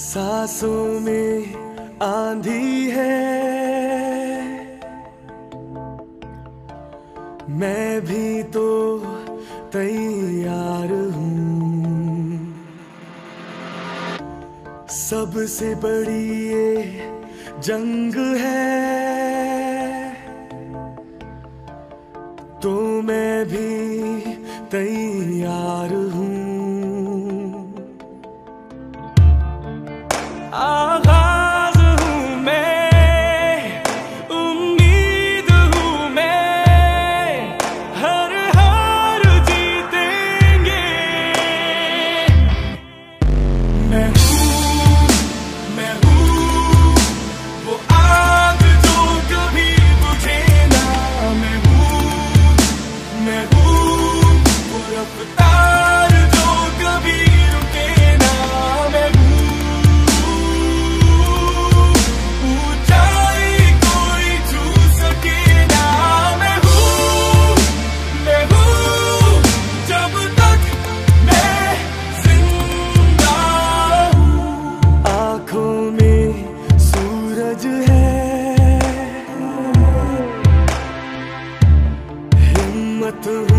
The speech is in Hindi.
सांसों में आंधी है। मैं भी तो तैयार हूँ। सबसे बड़ी ये जंग है। तो मैं भी तैयार हूँ। the